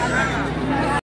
Yeah.